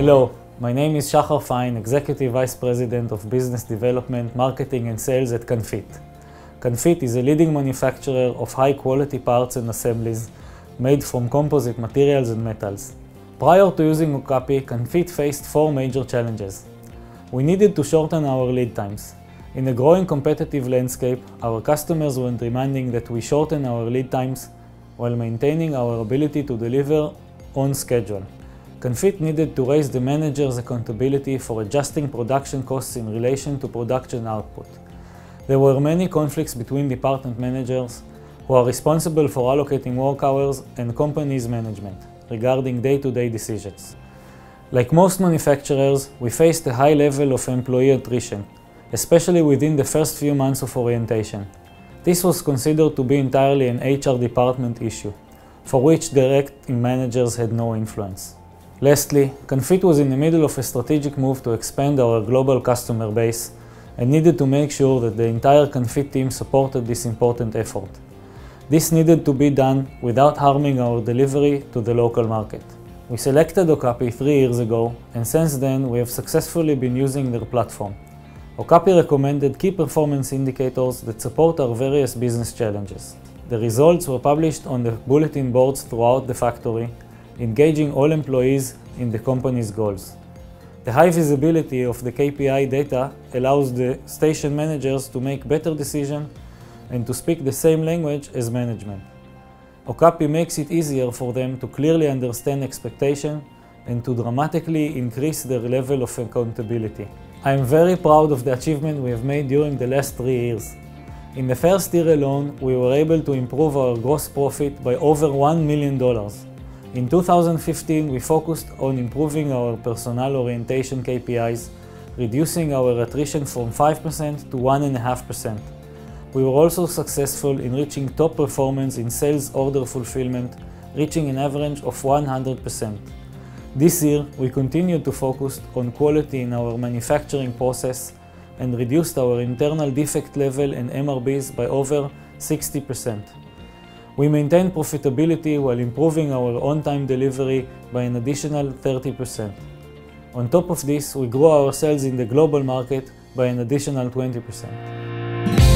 Hello, my name is Shachar Fine, Executive Vice President of Business Development, Marketing and Sales at Kanfit. Kanfit is a leading manufacturer of high quality parts and assemblies made from composite materials and metals. Prior to using Okapi, Kanfit faced four major challenges. We needed to shorten our lead times. In a growing competitive landscape, our customers were demanding that we shorten our lead times while maintaining our ability to deliver on schedule. Kanfit needed to raise the manager's accountability for adjusting production costs in relation to production output. There were many conflicts between department managers who are responsible for allocating work hours and company's management regarding day-to-day -day decisions. Like most manufacturers, we faced a high level of employee attrition, especially within the first few months of orientation. This was considered to be entirely an HR department issue, for which direct managers had no influence. Lastly, Kanfit was in the middle of a strategic move to expand our global customer base and needed to make sure that the entire Kanfit team supported this important effort. This needed to be done without harming our delivery to the local market. We selected Okapi three years ago, and since then we have successfully been using their platform. Okapi recommended key performance indicators that support our various business challenges. The results were published on the bulletin boards throughout the factory engaging all employees in the company's goals. The high visibility of the KPI data allows the station managers to make better decisions and to speak the same language as management. Okapi makes it easier for them to clearly understand expectation and to dramatically increase their level of accountability. I am very proud of the achievement we have made during the last three years. In the first year alone, we were able to improve our gross profit by over $1 million. In 2015, we focused on improving our personnel orientation KPIs, reducing our attrition from 5% to 1.5%. We were also successful in reaching top performance in sales order fulfillment, reaching an average of 100%. This year, we continued to focus on quality in our manufacturing process and reduced our internal defect level and MRBs by over 60%. We maintain profitability while improving our on-time delivery by an additional 30%. On top of this, we grow our sales in the global market by an additional 20%.